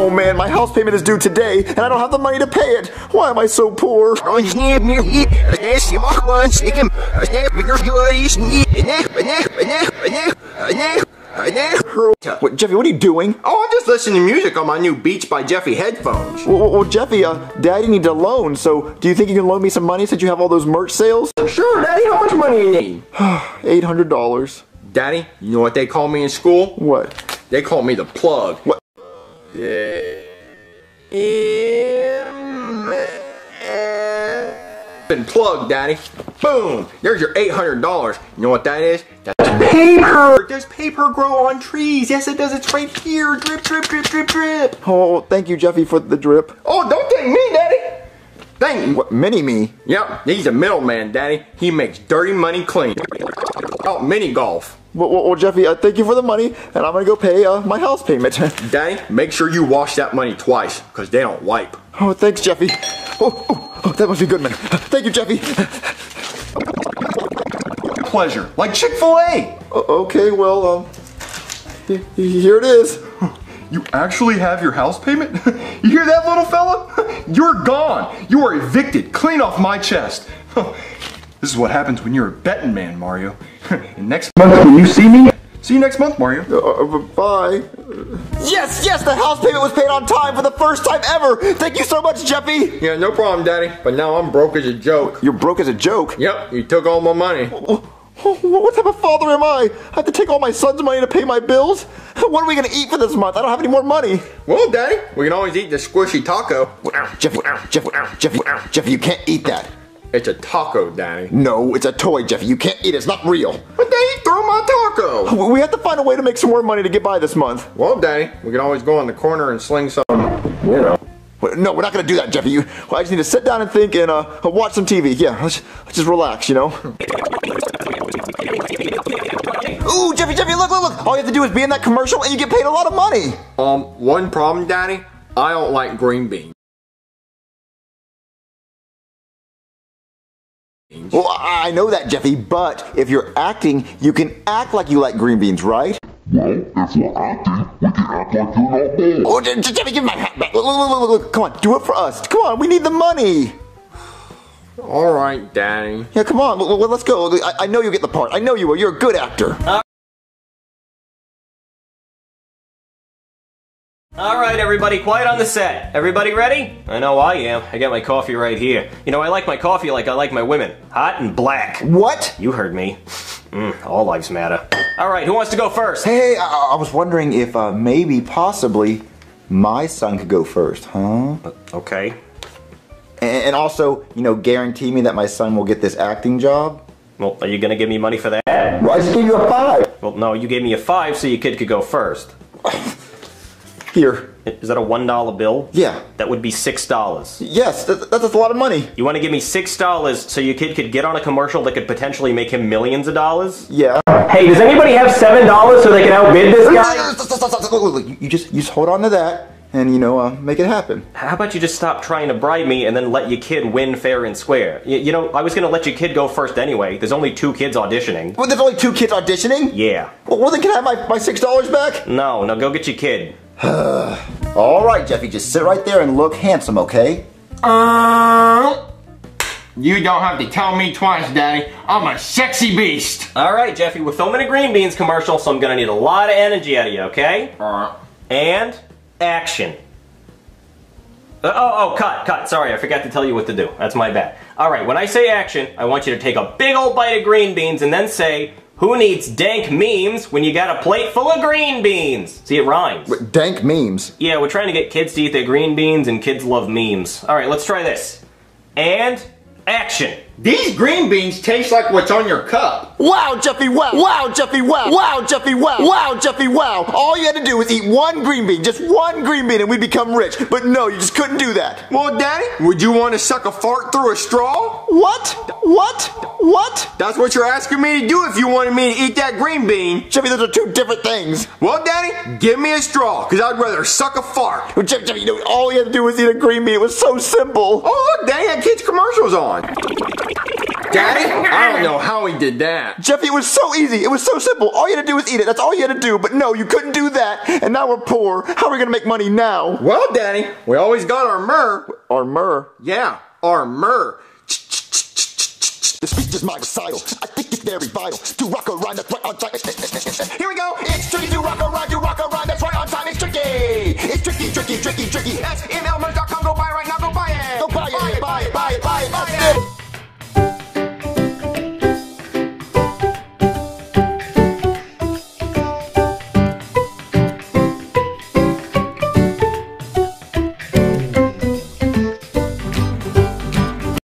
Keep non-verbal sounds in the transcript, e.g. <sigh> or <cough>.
Oh man, my house payment is due today, and I don't have the money to pay it. Why am I so poor? What, Jeffy, what are you doing? Oh, I'm just listening to music on my new Beats by Jeffy headphones. Well, well, well, Jeffy, uh, Daddy needs a loan, so do you think you can loan me some money since you have all those merch sales? Sure, Daddy, how much money you need? <sighs> $800. Daddy, you know what they call me in school? What? They call me the plug. What? Been plugged, Daddy. Boom! There's your $800. You know what that is? That's paper! Does paper grow on trees? Yes, it does. It's right here. Drip, drip, drip, drip, drip. Oh, thank you, Jeffy, for the drip. Oh, don't thank me, Daddy. Thank What, mini me? Yep, he's a middleman, Daddy. He makes dirty money clean. Oh, mini golf. Well, well, well Jeffy, uh, thank you for the money, and I'm gonna go pay uh, my house payment. <laughs> Daddy, make sure you wash that money twice, because they don't wipe. oh, thanks, Jeffy. Oh, oh, oh, that must be Goodman. <laughs> Thank you, Jeffy. Pleasure. Like Chick-fil-A. Okay, well, um, he- he- here it is. <laughs> You actually have your house payment? <laughs> you hear that, little fella? <laughs> You're gone. You are evicted. Clean off my chest. <laughs> this is what happens when you're a betting man, Mario. and next month when you see me, see you next month, Mario. Uh, uh, bye. Yes, yes, the house payment was paid on time for the first time ever. Thank you so much, Jeffy. Yeah, no problem, Daddy. But now I'm broke as a joke. You're broke as a joke. Yep, you took all my money. Oh, What type of father am I? I have to take all my son's money to pay my bills? <laughs> What are we gonna eat for this month? I don't have any more money. Well, Daddy, we can always eat the squishy taco. Jeffy, Jeffy, Jeffy, Jeffy, you can't eat that. It's a taco, Daddy. No, it's a toy, Jeffy. You can't eat it. It's not real. But Daddy, throw my taco. We have to find a way to make some more money to get by this month. Well, Daddy, we can always go on the corner and sling some, you know. No, we're not gonna do that, Jeffy. You, well, I just need to sit down and think and uh, watch some TV. Yeah, let's, let's just relax, you know. <laughs> Ooh, Jeffy, Jeffy, look, look, look! All you have to do is be in that commercial, and you get paid a lot of money. Um, one problem, Daddy. I don't like green beans. Well, I I know that, Jeffy, but if you're acting, you can act like you like green beans, right? Well, if we're acting, we can act like you're not bald. Oh, J- J- Jeffy, give me my hat back. Look, look, look, look, look. Come on, do it for us. Come on, we need the money. All right, Daddy. Yeah, come on, l- l- let's go. I, I know you'll get the part. I know you will. You're a good actor. All right, everybody, quiet on the set. Everybody ready? I know I am. I got my coffee right here. You know, I like my coffee like I like my women hot and black. What? You heard me. Mm, all lives matter. All right, who wants to go first? Hey, I, I was wondering if uh, maybe, possibly, my son could go first, huh? Okay. And, and also, you know, guarantee me that my son will get this acting job. Well, are you gonna give me money for that? Well, I just gave you a five. Well, no, you gave me a five so your kid could go first. <laughs> Here. Is that a one dollar bill? Yeah. That would be six dollars. Yes, that, that's a lot of money. You want to give me six dollars so your kid could get on a commercial that could potentially make him millions of dollars? Yeah. Hey, does anybody have seven dollars so they can outbid this guy? You just, you just hold on to that, and you know, uh, make it happen. How about you just stop trying to bribe me and then let your kid win fair and square? Y- you know, I was gonna let your kid go first anyway. There's only two kids auditioning. Well, there's only two kids auditioning. Yeah. Well, well, then can I have my, my six dollars back? No, no, go get your kid. <sighs> All right, Jeffy, just sit right there and look handsome, okay? Uh... You don't have to tell me twice, Daddy. I'm a sexy beast. All right, Jeffy, we're filming a green beans commercial, so I'm gonna need a lot of energy out of you, okay? Alright. And action. Uh, oh, oh, cut, cut. Sorry, I forgot to tell you what to do. That's my bad. All right, when I say action, I want you to take a big old bite of green beans and then say, "Who needs dank memes when you got a plate full of green beans?" See, it rhymes. Dank memes. Yeah, we're trying to get kids to eat their green beans, and kids love memes. All right, let's try this. And action. These green beans taste like what's on your cup. Wow, Jeffy, wow. Wow, Jeffy, wow. Wow, Jeffy, wow. Wow, Jeffy, wow. All you had to do was eat one green bean, just one green bean, and we'd become rich. But no, you just couldn't do that. Well, Daddy, would you want to suck a fart through a straw? What? What? What? That's what you're asking me to do if you wanted me to eat that green bean. Jeffy, those are two different things. Well, Daddy, give me a straw, because I'd rather suck a fart. Well, Jeffy, Jeffy, you know, all you had to do was eat a green bean. It was so simple. Oh, look, Daddy had kids' commercials on. Daddy? <laughs> I don't know how he did that. Jeffy, it was so easy. It was so simple. All you had to do was eat it. That's all you had to do. But no, you couldn't do that. And now we're poor. How are we gonna make money now? Well, Daddy, we always got our myrrh. Our myrrh. Yeah, our myrrh. The speech is my recital. I think it's very vital to rock a rhyme that's right on time. Here we go. It's tricky to rock a rhyme, to rock a rhyme that's right on time. It's tricky. It's tricky, tricky, tricky, tricky.